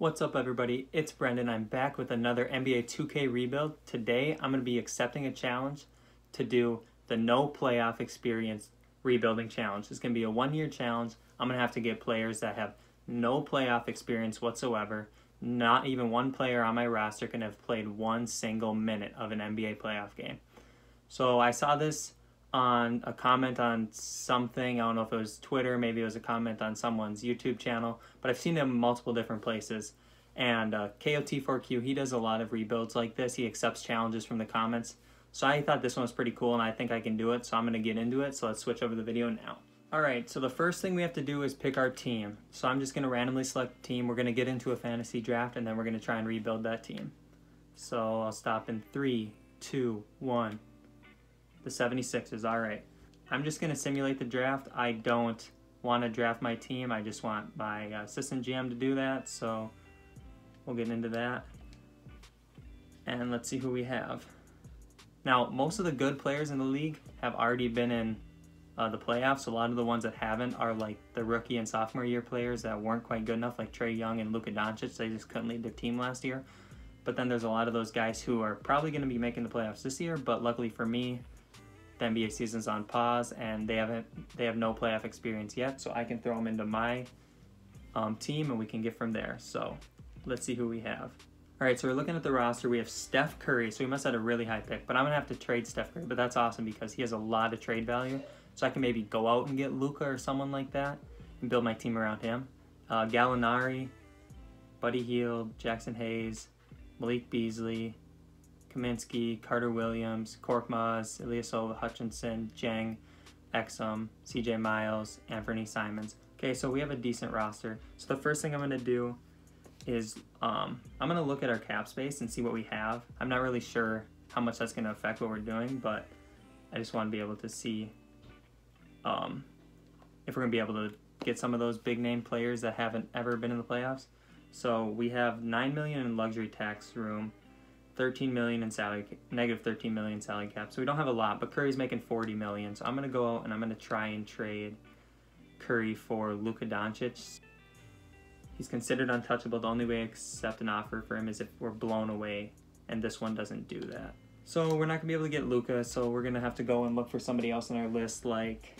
What's up everybody, it's Brendan. I'm back with another NBA 2K rebuild. Today I'm going to be accepting a challenge to do the no playoff experience rebuilding challenge. It's going to be a one year challenge. I'm going to have to get players that have no playoff experience whatsoever. Not even one player on my roster can have played one single minute of an NBA playoff game. So I saw this on a comment on something. I don't know if it was Twitter, maybe it was a comment on someone's YouTube channel, but I've seen in multiple different places. And uh, KOT4Q, he does a lot of rebuilds like this. He accepts challenges from the comments. So I thought this one was pretty cool and I think I can do it. So I'm going to get into it. So let's switch over the video now. All right, so the first thing we have to do is pick our team. So I'm just going to randomly select a team. We're going to get into a fantasy draft and then we're going to try and rebuild that team. So I'll stop in three, two, one. The 76ers, all right. I'm just going to simulate the draft. I don't want to draft my team. I just want my assistant GM to do that. So we'll get into that. And let's see who we have. Now, most of the good players in the league have already been in uh, the playoffs. A lot of the ones that haven't are like the rookie and sophomore year players that weren't quite good enough, like Trae Young and Luka Doncic. They just couldn't lead their team last year. But then there's a lot of those guys who are probably going to be making the playoffs this year. But luckily for me, the NBA season's on pause and they haven't they have no playoff experience yet. So I can throw them into my um, team and we can get from there. So let's see who we have. All right, so we're looking at the roster. We have Steph Curry, so we must have a really high pick, but I'm gonna have to trade Steph Curry, but that's awesome because he has a lot of trade value. So I can maybe go out and get Luka or someone like that and build my team around him. Uh, Gallinari, Buddy Hield, Jaxson Hayes, Malik Beasley, Kaminsky, Carter Williams, Korkmaz, Ilyasova Hutchison, Jang, Exum, CJ Miles, Anthony Simons. Okay, so we have a decent roster. So the first thing I'm gonna do is um, I'm going to look at our cap space and see what we have. I'm not really sure how much that's going to affect what we're doing, but I just want to be able to see um, if we're going to be able to get some of those big name players that haven't ever been in the playoffs. So we have 9 million in luxury tax room, 13 million in salary, negative 13 million salary cap. So we don't have a lot, but Curry's making 40 million. So I'm going to go out and I'm going to try and trade Curry for Luka Doncic. He's considered untouchable. The only way I accept an offer for him is if we're blown away, and this one doesn't do that. So we're not gonna be able to get Luka, so we're gonna have to go and look for somebody else on our list. Like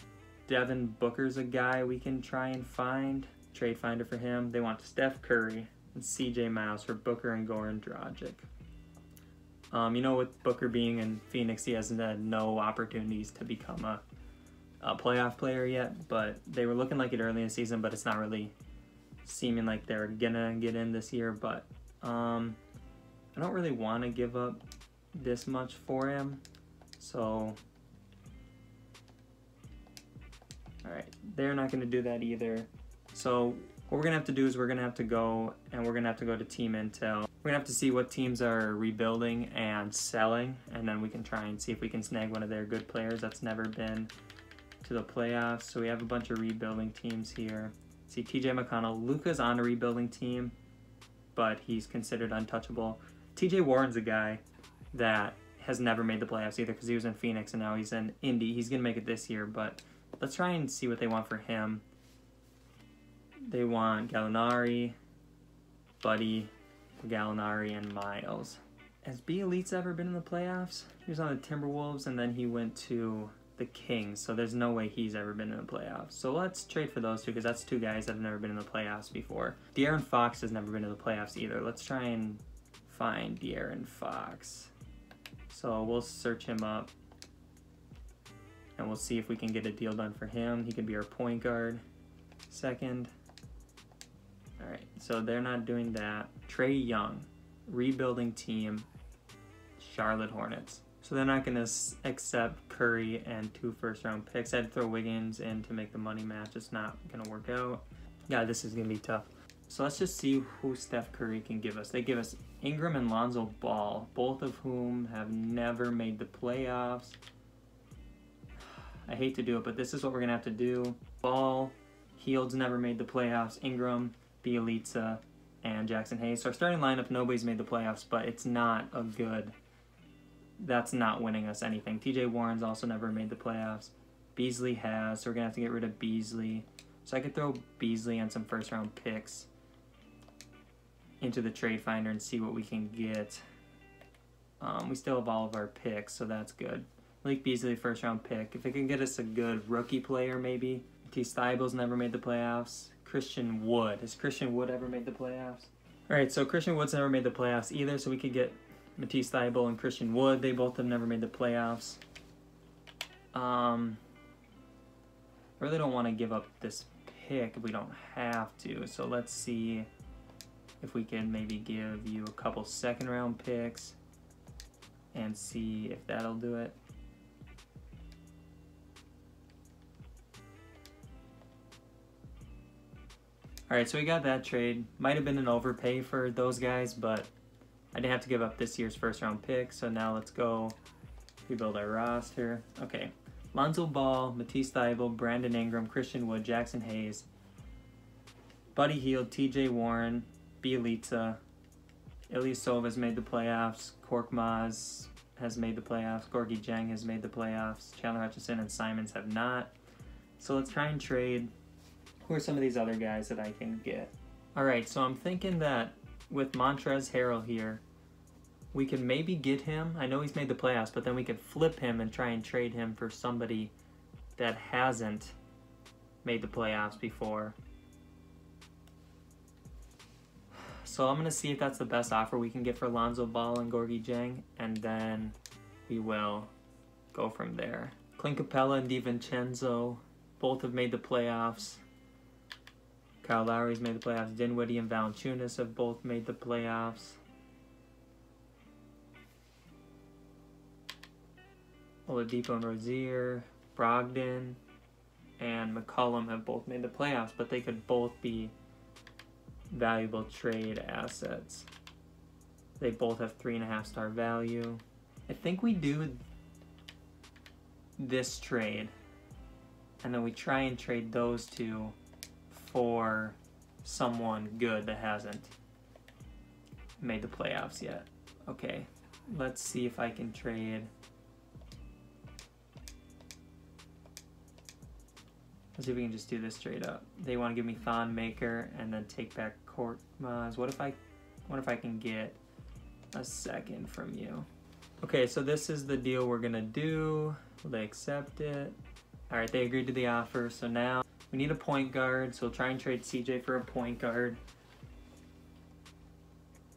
Devin Booker's a guy we can try and find. Trade finder for him. They want Steph Curry and CJ Miles for Booker and Goran Dragic. Um, you know, with Booker being in Phoenix, he hasn't had no opportunities to become a, a playoff player yet, but they were looking like it early in the season, but it's not really seeming like they're gonna get in this year, but um, I don't really want to give up this much for him. So, all right, they're not gonna do that either. So what we're gonna have to do is we're gonna have to go and we're gonna have to go to Team Intel. We're gonna have to see what teams are rebuilding and selling, and then we can try and see if we can snag one of their good players that's never been to the playoffs. So we have a bunch of rebuilding teams here. See TJ McConnell. Luka's on a rebuilding team, but he's considered untouchable. TJ Warren's a guy that has never made the playoffs either because he was in Phoenix and now he's in Indy. He's to make it this year, but let's try and see what they want for him. They want Gallinari, Buddy, Gallinari, and Miles. Has Bjelica ever been in the playoffs? He was on the Timberwolves and then he went to the Kings, so there's no way he's ever been in the playoffs. So let's trade for those two because that's two guys that have never been in the playoffs before. De'Aaron Fox has never been in the playoffs either. Let's try and find De'Aaron Fox. So we'll search him up and we'll see if we can get a deal done for him. He could be our point guard. Second. All right, so they're not doing that. Trae Young, rebuilding team, Charlotte Hornets. So they're not going to accept Curry and two first round picks. I'd throw Wiggins in to make the money match. It's not going to work out. Yeah, this is going to be tough. So let's just see who Steph Curry can give us. They give us Ingram and Lonzo Ball, both of whom have never made the playoffs. I hate to do it, but this is what we're going to have to do. Ball, Hield's never made the playoffs. Ingram, Bjelica, and Jaxson Hayes. So our starting lineup, nobody's made the playoffs, but it's not a good that's not winning us anything. TJ Warren's also never made the playoffs. Beasley has, so we're going to have to get rid of Beasley. So I could throw Beasley and some first round picks. into the trade finder and see what we can get. Um, we still have all of our picks, so that's good. Malik Beasley, first round pick. If it can get us a good rookie player, maybe. T. Stible's never made the playoffs. Christian Wood. Has Christian Wood ever made the playoffs? All right, so Christian Wood's never made the playoffs either, so we could get Matisse Thybulle and Christian Wood. They both have never made the playoffs. Um, I really don't want to give up this pick if we don't have to. So let's see if we can maybe give you a couple second round picks and see if that'll do it. All right, so we got that trade. Might have been an overpay for those guys, but I didn't have to give up this year's first round pick. So now let's go rebuild our roster. Okay, Lonzo Ball, Matisse Thybulle, Brandon Ingram, Christian Wood, Jaxson Hayes, Buddy Hield, T.J. Warren, Bjelica, Ilyasova has made the playoffs. Korkmaz has made the playoffs. Gorgui Dieng has made the playoffs. Chandler Hutchison and Simons have not. So let's try and trade who are some of these other guys that I can get? All right, so I'm thinking that with Montrezl Harrell here, we can maybe get him. I know he's made the playoffs, but then we could flip him and try and trade him for somebody that hasn't made the playoffs before. So I'm going to see if that's the best offer we can get for Lonzo Ball and Gorgui Dieng, and then we will go from there. Clint Capela and DiVincenzo both have made the playoffs. Kyle Lowry's made the playoffs. Dinwiddie and Valanciunas have both made the playoffs. Oladipo and Rozier, Brogdon, and McCollum have both made the playoffs, but they could both be valuable trade assets. They both have three and a half star value. I think we do this trade, and then we try and trade those two for someone good that hasn't made the playoffs yet. Okay, let's see if I can trade. Let's see if we can just do this straight up. They want to give me Thon Maker and then take back Korkmaz. What if I, what if I can get a second from you? Okay, so this is the deal we're gonna do. Will they accept it? All right, they agreed to the offer. So now we need a point guard, so we'll try and trade CJ for a point guard.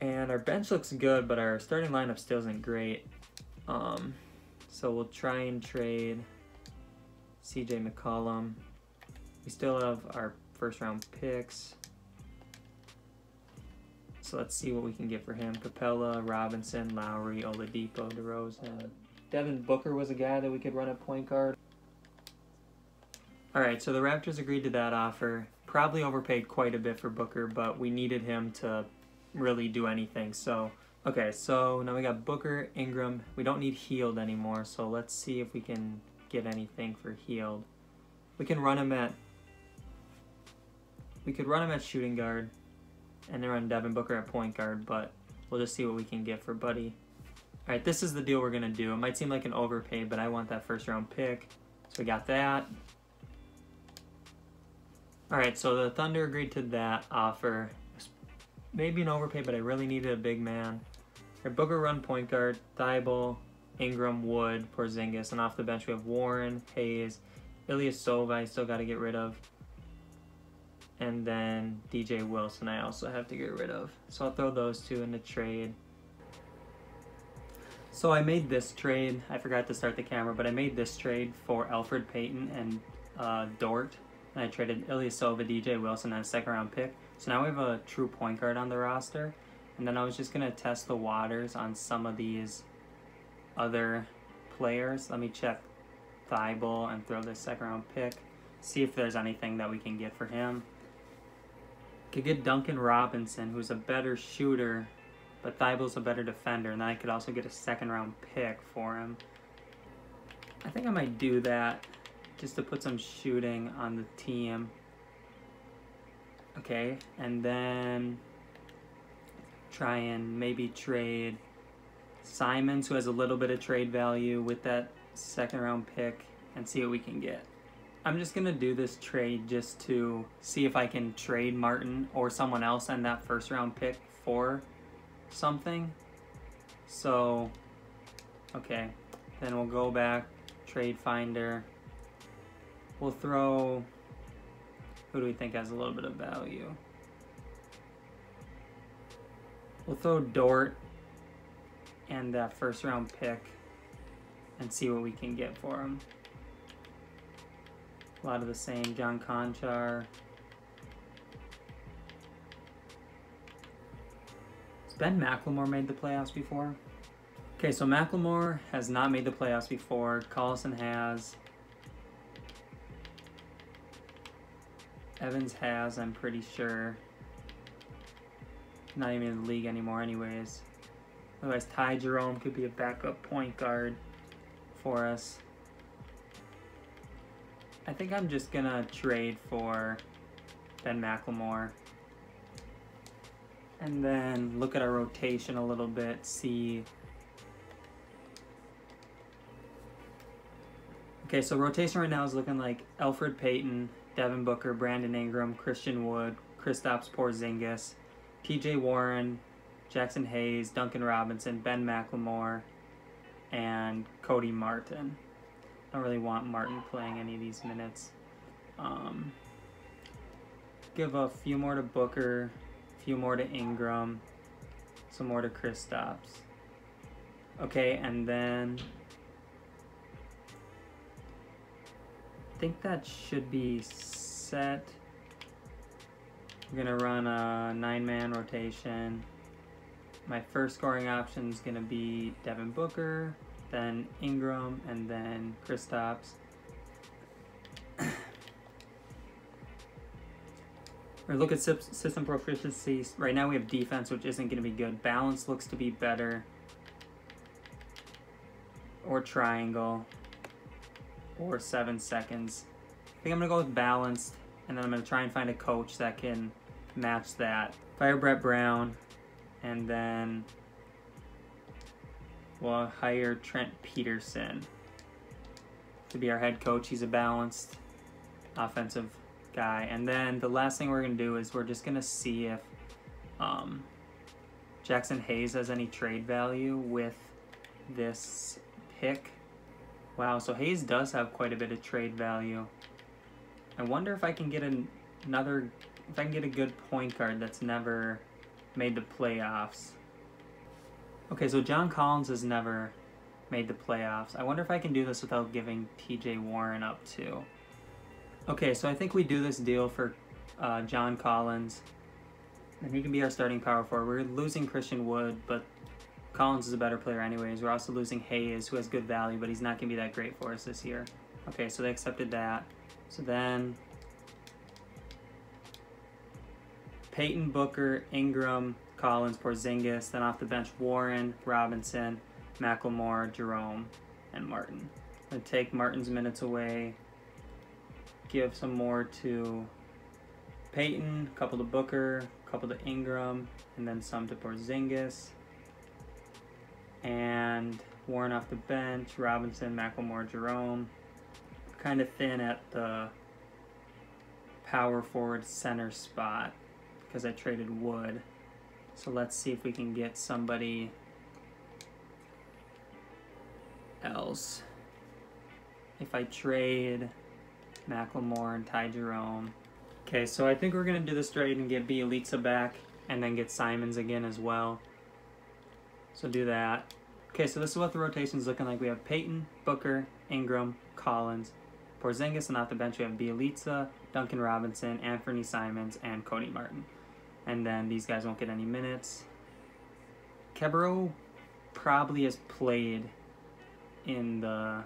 And our bench looks good, but our starting lineup still isn't great. Um, so we'll try and trade CJ McCollum. We still have our first round picks. So let's see what we can get for him. Capela, Robinson, Lowry, Oladipo, DeRozan. Devin Booker was a guy that we could run at point guard. All right, so the Raptors agreed to that offer. Probably overpaid quite a bit for Booker, but we needed him to really do anything. So, okay, so now we got Booker, Ingram. We don't need Hield anymore, so let's see if we can get anything for Hield. We can run him at. We could run him at shooting guard, and then run Devin Booker at point guard, but we'll just see what we can get for Buddy. All right, this is the deal we're gonna do. It might seem like an overpay, but I want that first round pick, so we got that. Alright, so the Thunder agreed to that offer. Maybe an overpay, but I really needed a big man. Our Booker run point guard, Thybulle, Ingram, Wood, Porzingis, and off the bench we have Warren, Hayes, Ilyasova I still got to get rid of. And then DJ Wilson I also have to get rid of. So I'll throw those two in the trade. So I made this trade. I forgot to start the camera, but I made this trade for Alfred Payton and uh, Dort and I traded Ilyasova, DJ Wilson, and a second round pick. So now we have a true point guard on the roster. And then I was just going to test the waters on some of these other players. Let me check Thybulle and throw this second round pick. See if there's anything that we can get for him. Could get Duncan Robinson, who's a better shooter, but Thybulle's a better defender. And then I could also get a second round pick for him. I think I might do that just to put some shooting on the team. Okay, and then try and maybe trade Simons, who has a little bit of trade value, with that second round pick and see what we can get. I'm just gonna do this trade just to see if I can trade Martin or someone else and that first round pick for something. So, okay, then we'll go back, trade finder. We'll throw, who do we think has a little bit of value? We'll throw Dort and that first round pick and see what we can get for him. A lot of the same, John Konchar. Has Ben McLemore made the playoffs before? Okay, so McLemore has not made the playoffs before. Collison has. Evans has, I'm pretty sure. Not even in the league anymore anyways. Otherwise, Ty Jerome could be a backup point guard for us. I think I'm just gonna trade for Ben McLemore. And then look at our rotation a little bit, see. Okay, so rotation right now is looking like Alfred Payton, Devin Booker, Brandon Ingram, Christian Wood, Kristaps Porzingis, TJ Warren, Jaxson Hayes, Duncan Robinson, Ben McLemore, and Cody Martin. I don't really want Martin playing any of these minutes. Um, give a few more to Booker, a few more to Ingram, some more to Kristaps. Okay, and then think that should be set. We're gonna run a nine-man rotation. My first scoring option is gonna be Devin Booker, then Ingram, and then Kristaps. or look at system proficiency. Right now we have defense, which isn't going to be good. Balance looks to be better. Or triangle. Or seven seconds. I think I'm to go with balanced. And then I'm to try and find a coach that can match that. Fire Brett Brown. And then we'll hire Trent Peterson to be our head coach. He's a balanced offensive guy. And then the last thing we're to do is we're just to see if um, Jaxson Hayes has any trade value with this pick. Wow, so Hayes does have quite a bit of trade value. I wonder if I can get an, another, if I can get a good point guard that's never made the playoffs. Okay, so John Collins has never made the playoffs. I wonder if I can do this without giving TJ Warren up too. Okay, so I think we do this deal for uh, John Collins. And he can be our starting power forward. We're losing Christian Wood, but Collins is a better player anyways. We're also losing Hayes, who has good value, but he's not going to be that great for us this year. Okay, so they accepted that. So then... Payton, Booker, Ingram, Collins, Porzingis, then off the bench Warren, Robinson, McLemore, Jerome, and Martin. I'm gonna take Martin's minutes away, give some more to Payton, a couple to Booker, a couple to Ingram, and then some to Porzingis. And Warren off the bench, Robinson, McLemore, Jerome. Kind of thin at the power forward center spot because I traded Wood. So let's see if we can get somebody else. If I trade McLemore and Ty Jerome. Okay, so I think we're going to do this trade and get Bjelica back and then get Simons again as well. So do that. Okay, so this is what the rotation is looking like. We have Payton, Booker, Ingram, Collins, Porzingis, and off the bench we have Bjelica, Duncan Robinson, Anthony Simons, and Cody Martin and then these guys won't get any minutes. Kebro probably has played in the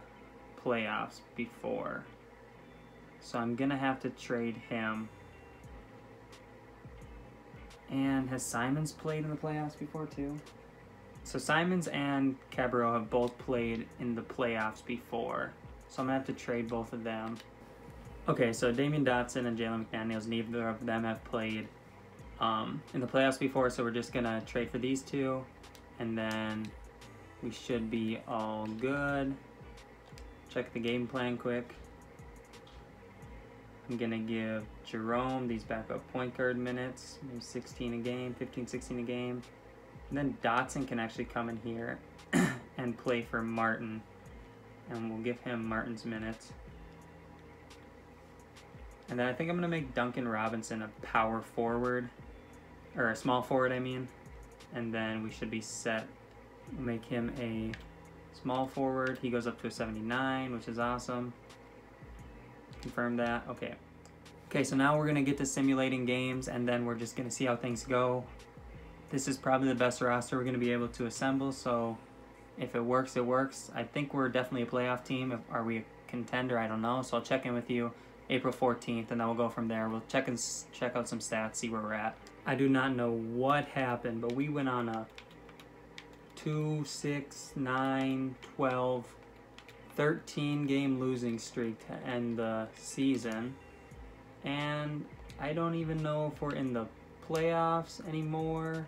playoffs before. So I'm going to have to trade him. And has Simons played in the playoffs before too? So Simons and Kebro have both played in the playoffs before. So I'm going to have to trade both of them. Okay, so Damyean Dotson and Jalen McDaniels, neither of them have played um, in the playoffs before, so we're just gonna trade for these two, and then we should be all good. Check the game plan quick. I'm going to give Jerome these backup point guard minutes, maybe 16 a game, 15, 16 a game. And then Dotson can actually come in here and play for Martin. And we'll give him Martin's minutes. And then I think I'm going to make Duncan Robinson a power forward, or a small forward, I mean. And then we should be set. make him a small forward. He goes up to a 79, which is awesome. Confirm that. Okay. Okay, so now we're going to get to simulating games, and then we're just going to see how things go. This is probably the best roster we're going to be able to assemble, so if it works, it works. I think we're definitely a playoff team. Are we a contender? I don't know, so I'll check in with you April 14th, and then we'll go from there. We'll check and check out some stats, see where we're at. I do not know what happened, but we went on a 2, 6, 9, 12, 13 game losing streak to end the season. And I don't even know if we're in the playoffs anymore.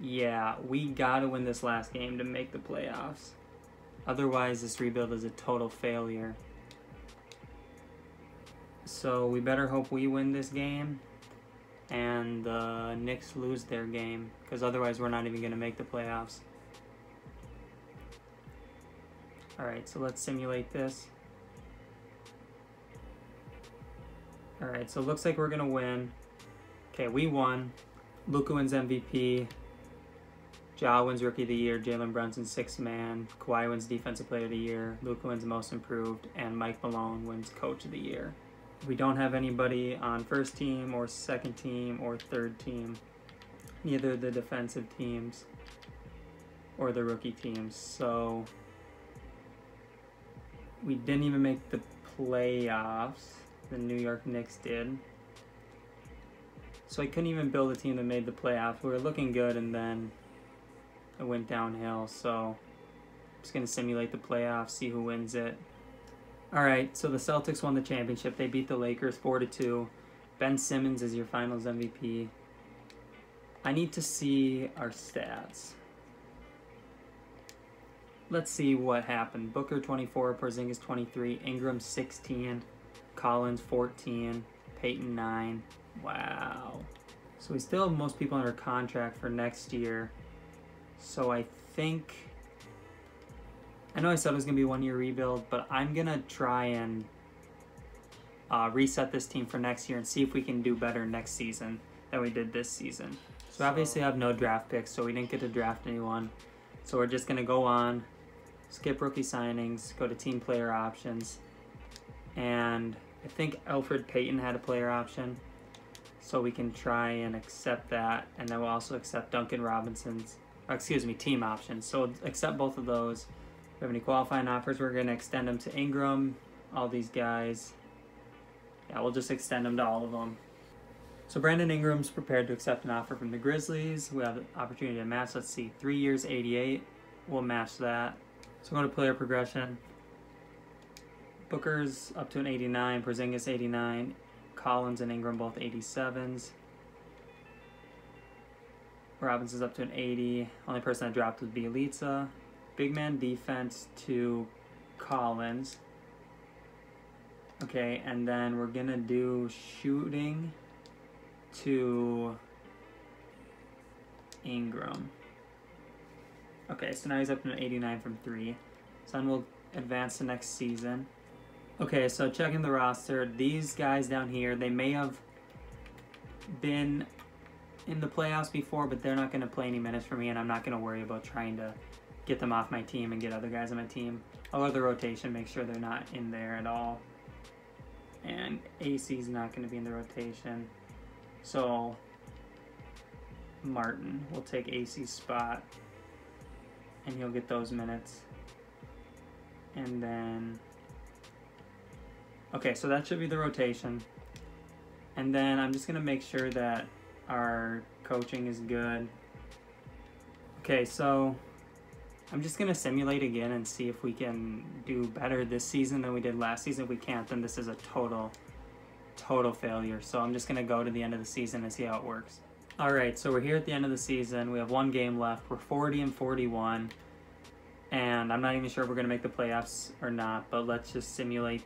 Yeah, we gotta win this last game to make the playoffs. Otherwise, this rebuild is a total failure. So we better hope we win this game and the Knicks lose their game because otherwise we're not even going to make the playoffs. Alright, so let's simulate this. Alright, so it looks like we're going to win. Okay, we won. Luka wins MVP. Ja wins Rookie of the Year. Jalen Brunson, Sixth Man. Kawhi wins Defensive Player of the Year. Luka wins Most Improved. And Mike Malone wins Coach of the Year we don't have anybody on first team or second team or third team, neither the defensive teams or the rookie teams. So we didn't even make the playoffs. The New York Knicks did. So I couldn't even build a team that made the playoffs. We were looking good and then it went downhill. So I'm just going to simulate the playoffs, see who wins it. All right, so the Celtics won the championship. They beat the Lakers 4 to 2. Ben Simmons is your finals MVP. I need to see our stats. Let's see what happened. Booker 24, Porzingis 23, Ingram 16, Collins 14, Payton 9. Wow. So we still have most people under contract for next year. So I think I know I said it was going to be one year rebuild, but I'm going to try and uh, reset this team for next year and see if we can do better next season than we did this season. So, so obviously I have no draft picks, so we didn't get to draft anyone. So we're just going to go on, skip rookie signings, go to team player options. And I think Alfred Payton had a player option. So we can try and accept that. And then we'll also accept Duncan Robinson's, excuse me, team options. So accept both of those If we have any qualifying offers, we're going to extend them to Ingram, all these guys. Yeah, we'll just extend them to all of them. So Brandon Ingram's prepared to accept an offer from the Grizzlies. We have the opportunity to match. Let's see, three years, 88. We'll match that. So going to player progression. Booker's up to an 89, Porzingis 89, Collins and Ingram both 87s. Robinson's up to an 80. Only person I dropped would be Bjelica big man defense to Collins. Okay, and then we're gonna do shooting to Ingram. Okay, so now he's up to an 89 from three. So then we'll advance to next season. Okay, so checking the roster, these guys down here, they may have been in the playoffs before, but they're not going to play any minutes for me, and I'm not going to worry about trying to get them off my team and get other guys on my team. I'll go the rotation, make sure they're not in there at all. And AC's not going to be in the rotation. So Martin will take AC's spot and he'll get those minutes. And then Okay, so that should be the rotation. And then I'm just going to make sure that our coaching is good. Okay, so I'm just going to simulate again and see if we can do better this season than we did last season. If we can't, then this is a total, total failure. So I'm just going to go to the end of the season and see how it works. All right, so we're here at the end of the season. We have one game left. We're 40 and 41. And I'm not even sure if we're going to make the playoffs or not, but let's just simulate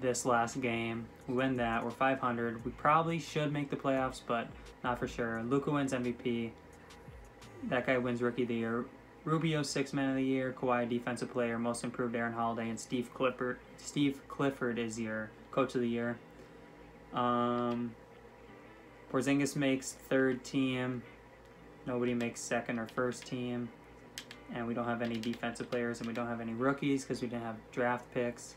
this last game. We win that. We're 500. We probably should make the playoffs, but not for sure. Luka wins MVP. That guy wins Rookie of the Year. Rubio Six Man of the Year. Kawhi Defensive Player. Most Improved Aaron Holiday. And Steve Clifford. Steve Clifford is your Coach of the Year. Um, Porzingis makes third team. Nobody makes second or first team. And we don't have any defensive players and we don't have any rookies because we didn't have draft picks.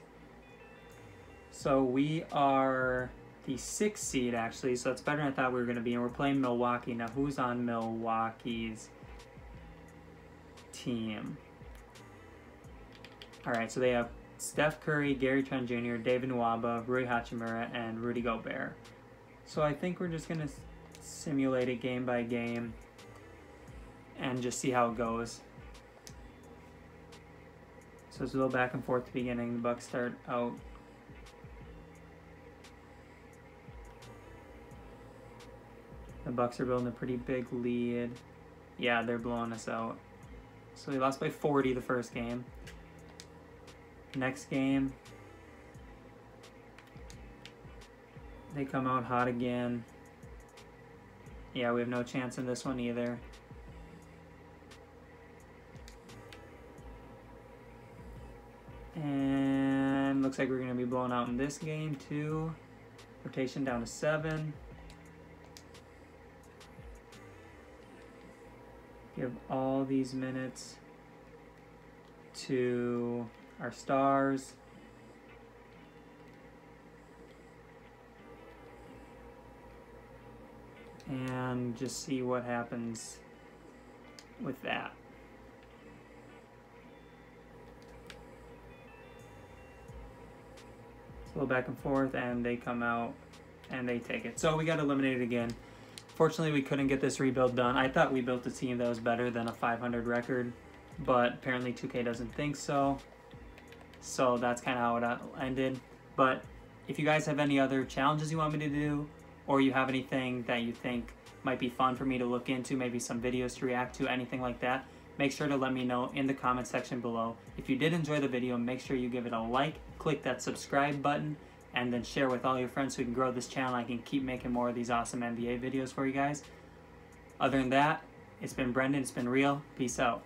So we are the sixth seed actually, so it's better than I thought we were going to be. And we're playing Milwaukee. Now, who's on Milwaukee's team? All right, so they have Steph Curry, Gary Trent Jr., David Nwaba, Rui Hachimura, and Rudy Gobert. So I think we're just going to simulate it game by game and just see how it goes. So it's a little back and forth at the beginning. The Bucks start out Bucks are building a pretty big lead. Yeah, they're blowing us out. So we lost by 40 the first game. Next game, they come out hot again. Yeah, we have no chance in this one either. And looks like we're going to be blown out in this game too. Rotation down to seven. Give all these minutes to our stars. And just see what happens with that. A little back and forth, and they come out and they take it. So we got eliminated again. Fortunately, we couldn't get this rebuild done. I thought we built a team that was better than a 500 record, but apparently 2K doesn't think so. So that's kind of how it uh, ended. But if you guys have any other challenges you want me to do, or you have anything that you think might be fun for me to look into, maybe some videos to react to, anything like that, make sure to let me know in the comment section below. If you did enjoy the video, make sure you give it a like, click that subscribe button, and then share with all your friends so we can grow this channel. I can keep making more of these awesome NBA videos for you guys. Other than that, it's been Brendan, it's been real. Peace out.